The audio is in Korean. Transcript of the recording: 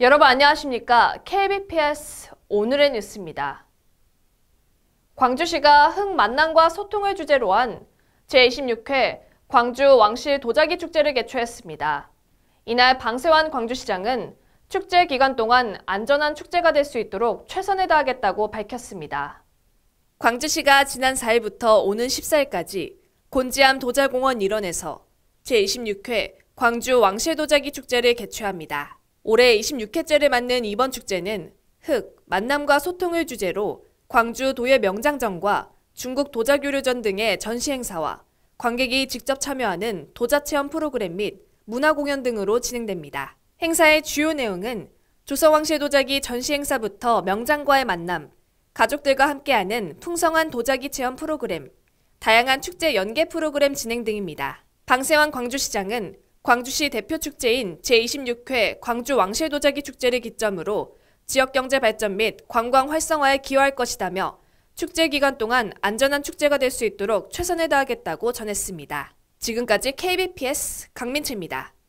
여러분 안녕하십니까? KBPS 오늘의 뉴스입니다. 광주시가 흙 만남과 소통을 주제로 한 제26회 광주 왕실 도자기 축제를 개최했습니다. 이날 방세환 광주시장은 축제 기간 동안 안전한 축제가 될 수 있도록 최선을 다하겠다고 밝혔습니다. 광주시가 지난 4일부터 오는 14일까지 곤지암 도자공원 일원에서 제26회 광주 왕실 도자기 축제를 개최합니다. 올해 26회째를 맞는 이번 축제는 흙, 만남과 소통을 주제로 광주 도예 명장전과 중국 도자교류전 등의 전시 행사와 관객이 직접 참여하는 도자체험 프로그램 및 문화공연 등으로 진행됩니다. 행사의 주요 내용은 조선왕실 도자기 전시 행사부터 명장과의 만남, 가족들과 함께하는 풍성한 도자기 체험 프로그램, 다양한 축제 연계 프로그램 진행 등입니다. 방세환 광주시장은 광주시 대표 축제인 제26회 광주 왕실도자기 축제를 기점으로 지역 경제 발전 및 관광 활성화에 기여할 것이다며 축제 기간 동안 안전한 축제가 될 수 있도록 최선을 다하겠다고 전했습니다. 지금까지 KBPS 강민채입니다.